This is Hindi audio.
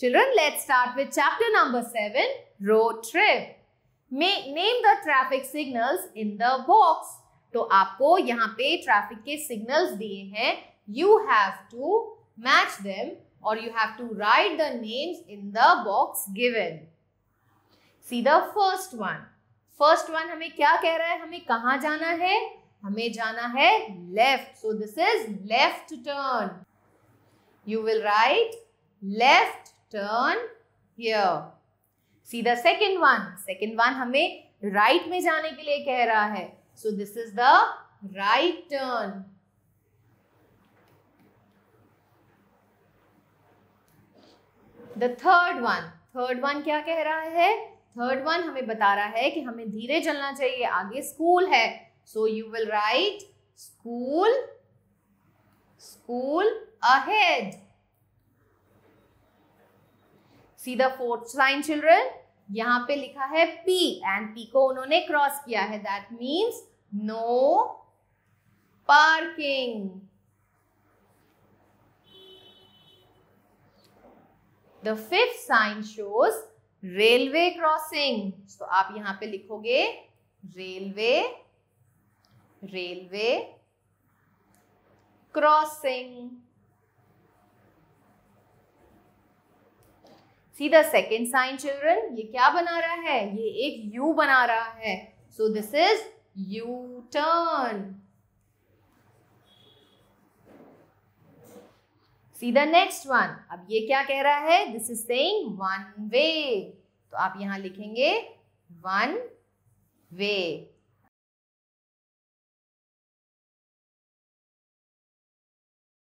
Children, let's start with chapter number 7, road trip. May name the traffic signals in the box. तो आपको यहाँ पे ट्रैफ़िक के सिग्नल्स दिए हैं. You have to match them और you have to write the names in the box given see the first one first one हमें क्या कह रहा है? हमें कहा जाना है? हमें जाना है left so this is left turn you will write left turn here see the second one second one हमें राइट right में जाने के लिए कह रहा है. So this is the right turn the third one third one क्या कह रहा है? थर्ड वन हमें बता रहा है कि हमें धीरे चलना चाहिए. आगे स्कूल है. So you will write school school ahead see the fourth sign children यहाँ पे लिखा है P एंड P को उन्होंने क्रॉस किया है। That means no parking the fifth sign shows railway crossing तो आप यहाँ पे लिखोगे railway railway crossing see the second sign children ये क्या बना रहा है? ये एक यू बना रहा है। So this is U turn see the next one अब ये क्या कह रहा है? This is saying one way तो आप यहाँ लिखेंगे वन वे